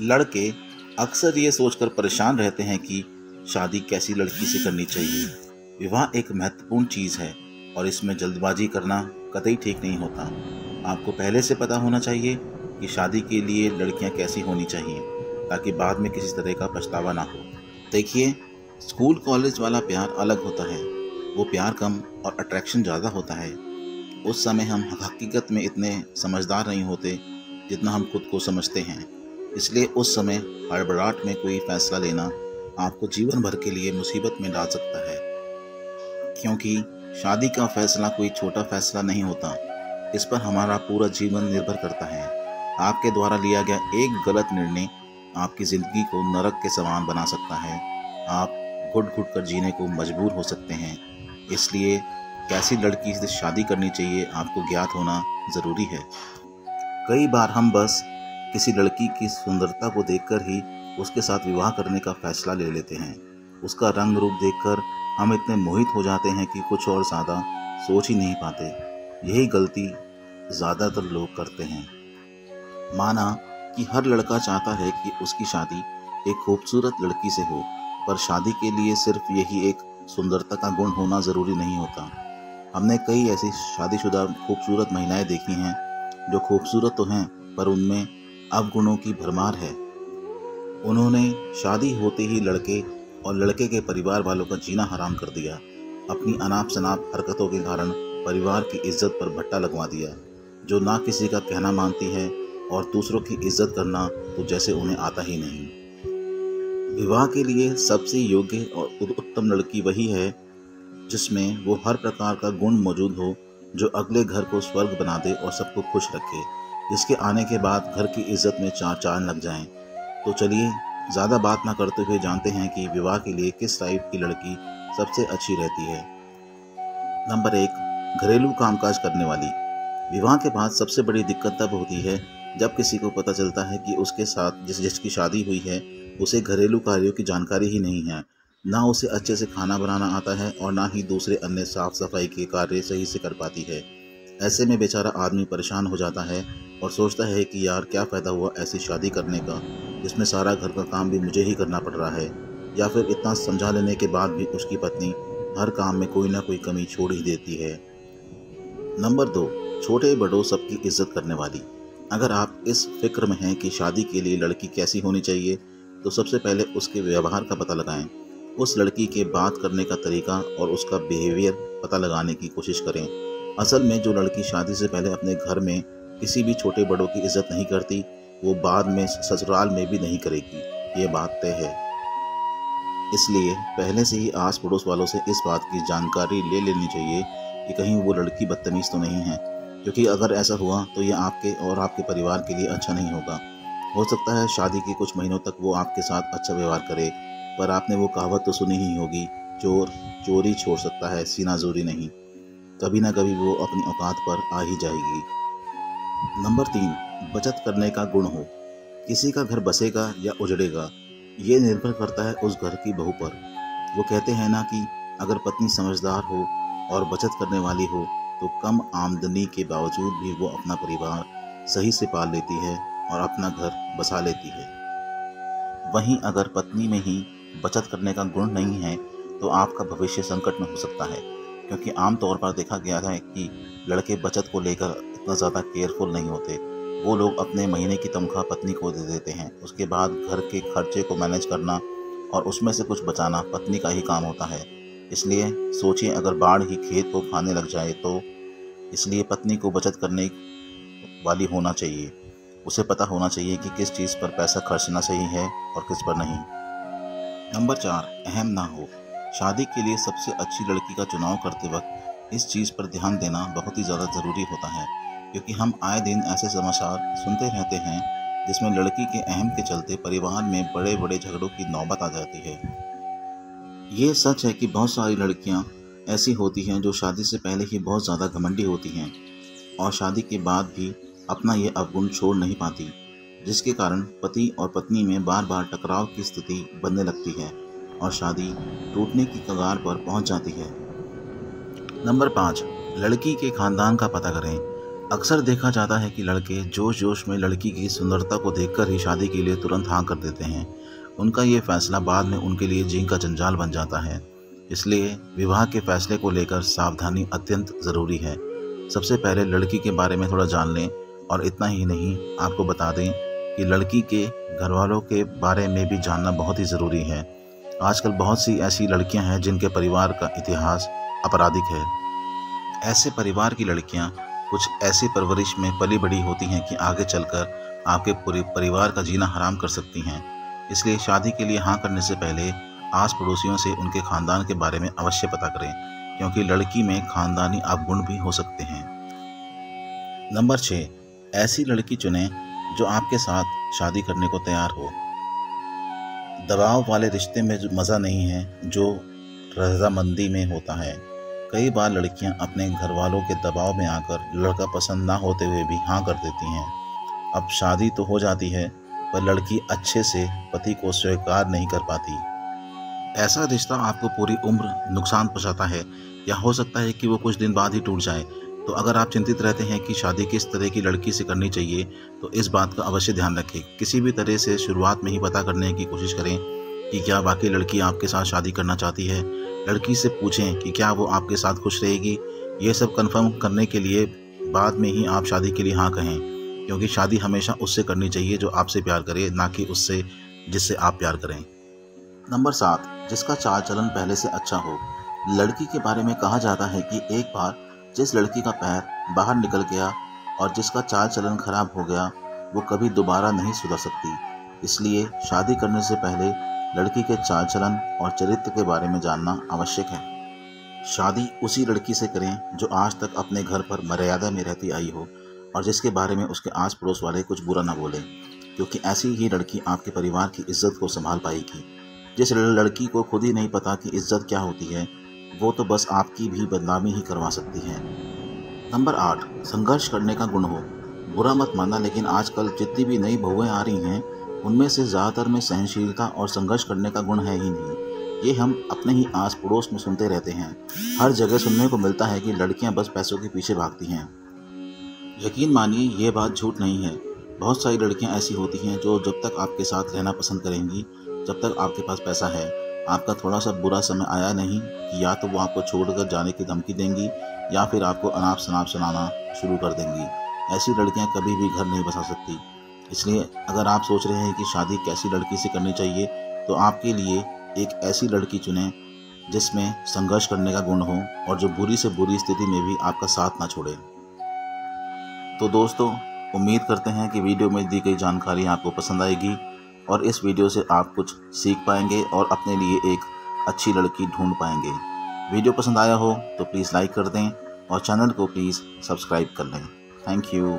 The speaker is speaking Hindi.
लड़के अक्सर ये सोचकर परेशान रहते हैं कि शादी कैसी लड़की से करनी चाहिए। विवाह एक महत्वपूर्ण चीज़ है और इसमें जल्दबाजी करना कतई ठीक नहीं होता। आपको पहले से पता होना चाहिए कि शादी के लिए लड़कियाँ कैसी होनी चाहिए, ताकि बाद में किसी तरह का पछतावा ना हो। देखिए, स्कूल कॉलेज वाला प्यार अलग होता है। वो प्यार कम और अट्रैक्शन ज़्यादा होता है। उस समय हम हकीकत में इतने समझदार नहीं होते जितना हम खुद को समझते हैं। इसलिए उस समय हड़बड़ाहट में कोई फैसला लेना आपको जीवन भर के लिए मुसीबत में डाल सकता है। क्योंकि शादी का फैसला कोई छोटा फैसला नहीं होता। इस पर हमारा पूरा जीवन निर्भर करता है। आपके द्वारा लिया गया एक गलत निर्णय आपकी ज़िंदगी को नरक के समान बना सकता है। आप घुट घुट कर जीने को मजबूर हो सकते हैं। इसलिए कैसी लड़की से शादी करनी चाहिए आपको ज्ञात होना ज़रूरी है। कई बार हम बस किसी लड़की की सुंदरता को देखकर ही उसके साथ विवाह करने का फैसला ले लेते हैं। उसका रंग रूप देखकर हम इतने मोहित हो जाते हैं कि कुछ और ज़्यादा सोच ही नहीं पाते। यही गलती ज़्यादातर लोग करते हैं। माना कि हर लड़का चाहता है कि उसकी शादी एक खूबसूरत लड़की से हो, पर शादी के लिए सिर्फ़ यही एक सुंदरता का गुण होना ज़रूरी नहीं होता। हमने कई ऐसी शादीशुदा खूबसूरत महिलाएँ देखी हैं जो खूबसूरत तो हैं, पर उनमें अवगुणों की भरमार है। उन्होंने शादी होते ही लड़के और लड़के के परिवार वालों का जीना हराम कर दिया। अपनी अनाप शनाप हरकतों के कारण परिवार की इज़्ज़त पर भट्टा लगवा दिया, जो ना किसी का कहना मानती है और दूसरों की इज़्ज़त करना तो जैसे उन्हें आता ही नहीं। विवाह के लिए सबसे योग्य और उत्तम लड़की वही है, जिसमें वो हर प्रकार का गुण मौजूद हो, जो अगले घर को स्वर्ग बना दे और सबको खुश रखे। जिसके आने के बाद घर की इज़्ज़त में चार चाँद लग जाएँ। तो चलिए, ज़्यादा बात ना करते हुए जानते हैं कि विवाह के लिए किस टाइप की लड़की सबसे अच्छी रहती है। नंबर एक, घरेलू कामकाज करने वाली। विवाह के बाद सबसे बड़ी दिक्कत तब होती है जब किसी को पता चलता है कि उसके साथ, जिस जिसकी शादी हुई है, उसे घरेलू कार्यों की जानकारी ही नहीं है। ना उसे अच्छे से खाना बनाना आता है और ना ही दूसरे अन्य साफ़ सफ़ाई के कार्य सही से कर पाती है। ऐसे में बेचारा आदमी परेशान हो जाता है और सोचता है कि यार क्या फ़ायदा हुआ ऐसी शादी करने का, जिसमें सारा घर का काम भी मुझे ही करना पड़ रहा है। या फिर इतना समझा लेने के बाद भी उसकी पत्नी हर काम में कोई ना कोई कमी छोड़ ही देती है। नंबर दो, छोटे बड़ों सबकी इज़्ज़त करने वाली। अगर आप इस फ़िक्र में हैं कि शादी के लिए लड़की कैसी होनी चाहिए तो सबसे पहले उसके व्यवहार का पता लगाएँ। उस लड़की के बात करने का तरीका और उसका बिहेवियर पता लगाने की कोशिश करें। असल में जो लड़की शादी से पहले अपने घर में किसी भी छोटे बड़ों की इज़्ज़त नहीं करती, वो बाद में ससुराल में भी नहीं करेगी। ये बात तय है। इसलिए पहले से ही आस पड़ोस वालों से इस बात की जानकारी ले लेनी चाहिए कि कहीं वो लड़की बदतमीज़ तो नहीं है, क्योंकि अगर ऐसा हुआ तो ये आपके और आपके परिवार के लिए अच्छा नहीं होगा। हो सकता है शादी के कुछ महीनों तक वो आपके साथ अच्छा व्यवहार करे, पर आपने वो कहावत तो सुनी ही होगी, चोर, चोरी छोड़ सकता है सीना जोरी नहीं। कभी ना कभी वो अपनी औकात पर आ ही जाएगी। नंबर तीन, बचत करने का गुण हो। किसी का घर बसेगा या उजड़ेगा, ये निर्भर करता है उस घर की बहू पर। वो कहते हैं ना कि, अगर पत्नी समझदार हो और बचत करने वाली हो तो कम आमदनी के बावजूद भी वो अपना परिवार सही से पाल लेती है और अपना घर बसा लेती है। वहीं अगर पत्नी में ही बचत करने का गुण नहीं है तो आपका भविष्य संकट में हो सकता है, क्योंकि आमतौर पर देखा गया है कि लड़के बचत को लेकर इतना ज़्यादा केयरफुल नहीं होते। वो लोग अपने महीने की तनख्वाह पत्नी को दे देते हैं। उसके बाद घर के खर्चे को मैनेज करना और उसमें से कुछ बचाना पत्नी का ही काम होता है। इसलिए सोचिए, अगर बाढ़ ही खेत को खाने लग जाए तो इसलिए पत्नी को बचत करने वाली होना चाहिए। उसे पता होना चाहिए कि किस चीज़ पर पैसा खर्चना सही है और किस पर नहीं। नंबर चार, अहम ना हो। शादी के लिए सबसे अच्छी लड़की का चुनाव करते वक्त इस चीज़ पर ध्यान देना बहुत ही ज़्यादा ज़रूरी होता है। क्योंकि हम आए दिन ऐसे समाचार सुनते रहते हैं, जिसमें लड़की के अहम के चलते परिवार में बड़े बड़े झगड़ों की नौबत आ जाती है। ये सच है कि बहुत सारी लड़कियाँ ऐसी होती हैं जो शादी से पहले ही बहुत ज़्यादा घमंडी होती हैं, और शादी के बाद भी अपना ये अवगुण छोड़ नहीं पाती, जिसके कारण पति और पत्नी में बार बार टकराव की स्थिति बनने लगती है, और शादी टूटने की कगार पर पहुँच जाती है। नंबर पाँच, लड़की के खानदान का पता करें। अक्सर देखा जाता है कि लड़के जोश जोश में लड़की की सुंदरता को देखकर ही शादी के लिए तुरंत हाँ कर देते हैं। उनका ये फैसला बाद में उनके लिए जिंग का जंजाल बन जाता है। इसलिए विवाह के फैसले को लेकर सावधानी अत्यंत ज़रूरी है। सबसे पहले लड़की के बारे में थोड़ा जान लें और इतना ही नहीं, आपको बता दें कि लड़की के घर वालों के बारे में भी जानना बहुत ही ज़रूरी है। आजकल बहुत सी ऐसी लड़कियाँ हैं जिनके परिवार का इतिहास आपराधिक है। ऐसे परिवार की लड़कियाँ कुछ ऐसी परवरिश में पली बड़ी होती हैं कि आगे चलकर आपके पूरे परिवार का जीना हराम कर सकती हैं। इसलिए शादी के लिए हाँ करने से पहले आस पड़ोसियों से उनके खानदान के बारे में अवश्य पता करें, क्योंकि लड़की में खानदानी अवगुण भी हो सकते हैं। नंबर छः ऐसी लड़की चुनें जो आपके साथ शादी करने को तैयार हो। दबाव वाले रिश्ते में मज़ा नहीं है, जो रजामंदी में होता है। कई बार लड़कियाँ अपने घर वालों के दबाव में आकर लड़का पसंद ना होते हुए भी हाँ कर देती हैं। अब शादी तो हो जाती है, पर लड़की अच्छे से पति को स्वीकार नहीं कर पाती। ऐसा रिश्ता आपको पूरी उम्र नुकसान पहुंचाता है, या हो सकता है कि वो कुछ दिन बाद ही टूट जाए। तो अगर आप चिंतित रहते हैं कि शादी किस तरह की लड़की से करनी चाहिए तो इस बात का अवश्य ध्यान रखें। किसी भी तरह से शुरुआत में ही पता करने की कोशिश करें कि क्या वाकई लड़की आपके साथ शादी करना चाहती है लड़की से पूछें कि क्या वो आपके साथ खुश रहेगी, ये सब कंफर्म करने के लिए बाद में ही आप शादी के लिए हाँ कहें, क्योंकि शादी हमेशा उससे करनी चाहिए जो आपसे प्यार करे, ना कि उससे जिससे आप प्यार करें। नंबर सात, जिसका चाल चलन पहले से अच्छा हो। लड़की के बारे में कहा जाता है कि एक बार जिस लड़की का पैर बाहर निकल गया और जिसका चाल चलन खराब हो गया, वो कभी दोबारा नहीं सुधर सकती। इसलिए शादी करने से पहले लड़की के चाल चलन और चरित्र के बारे में जानना आवश्यक है। शादी उसी लड़की से करें जो आज तक अपने घर पर मर्यादा में रहती आई हो और जिसके बारे में उसके आस पड़ोस वाले कुछ बुरा ना बोले, क्योंकि ऐसी ही लड़की आपके परिवार की इज़्ज़त को संभाल पाएगी। जिस लड़की को खुद ही नहीं पता कि इज़्ज़त क्या होती है, वो तो बस आपकी भी बदनामी ही करवा सकती है। नंबर आठ, संघर्ष करने का गुण हो। बुरा मत मानना, लेकिन आजकल जितनी भी नई बहुएँ आ रही हैं उनमें से ज़्यादातर में सहनशीलता और संघर्ष करने का गुण है ही नहीं। ये हम अपने ही आस पड़ोस में सुनते रहते हैं। हर जगह सुनने को मिलता है कि लड़कियाँ बस पैसों के पीछे भागती हैं। यकीन मानिए, ये बात झूठ नहीं है। बहुत सारी लड़कियाँ ऐसी होती हैं जो जब तक आपके साथ रहना पसंद करेंगी, जब तक आपके पास पैसा है। आपका थोड़ा सा बुरा समय आया नहीं कि या तो वो आपको छोड़कर जाने की धमकी देंगी या फिर आपको अनाप शनाप सुनाना शुरू कर देंगी। ऐसी लड़कियाँ कभी भी घर नहीं बसा सकती। इसलिए अगर आप सोच रहे हैं कि शादी कैसी लड़की से करनी चाहिए तो आपके लिए एक ऐसी लड़की चुनें जिसमें संघर्ष करने का गुण हो और जो बुरी से बुरी स्थिति में भी आपका साथ ना छोड़े। तो दोस्तों, उम्मीद करते हैं कि वीडियो में दी गई जानकारी आपको पसंद आएगी और इस वीडियो से आप कुछ सीख पाएँगे और अपने लिए एक अच्छी लड़की ढूंढ पाएँगे। वीडियो पसंद आया हो तो प्लीज़ लाइक कर दें और चैनल को प्लीज़ सब्सक्राइब कर लें। Thank you